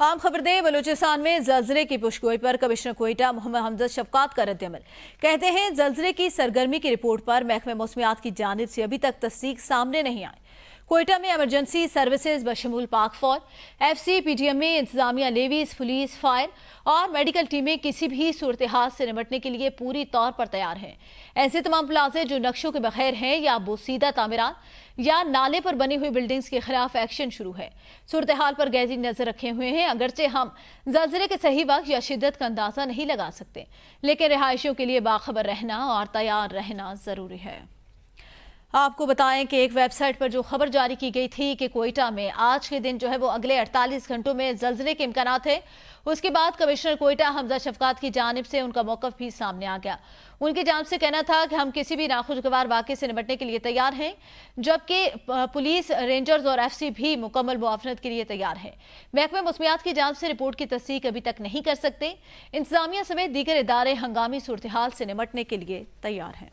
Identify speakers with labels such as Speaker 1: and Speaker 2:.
Speaker 1: आम खबर दे, बलूचिस्तान में जल्जरे की पुशगोई पर कमिश्नर कोयटा मोहम्मद हमजद शफकात का रद्दमल कहते हैं, जल्जरे की सरगर्मी की रिपोर्ट पर महकमे मौसमियात की जानब से अभी तक तस्दीक सामने नहीं आई कोयटा में एमरजेंसी सर्विसेज़ बशमूल पाक फौज F C P D M में इंतजामिया लेवीज पुलिस फायर और मेडिकल टीमें किसी भी सूरत हाल से निपटने के लिए पूरी तौर पर तैयार हैं। ऐसे तमाम प्लाजे जो नक्शों के बगैर हैं या बोसीदा तामीरात या नाले पर बनी हुई बिल्डिंग्स के खिलाफ एक्शन शुरू है। सूरत हाल पर गहरी नज़र रखे हुए हैं, अगरचे हम जलजले के सही वक्त या शिद्दत का अंदाज़ा नहीं लगा सकते। लेकिन रिहायशियों के लिए बाखबर रहना और तैयार रहना ज़रूरी है। आपको बताएँ कि एक वेबसाइट पर जो खबर जारी की गई थी कि कोयटा में आज के दिन जो है वो अगले 48 घंटों में जलजले के इम्कान थे उसके बाद कमिश्नर कोयटा हमजा शफकात की जानब से उनका मौकफ भी सामने आ गया। उनकी जानब से कहना था कि हम किसी भी नाखुशगवार वाक़े से निपटने के लिए तैयार हैं, जबकि पुलिस, रेंजर्स और एफ़ सी भी मुकम्मल मुआवनत के लिए तैयार है। महकमे मौसमियात की जानब से रिपोर्ट की तस्दीक अभी तक नहीं कर सकते। इंतजामिया समेत दीगर इदारे हंगामी सूरत से निपटने के लिए तैयार हैं।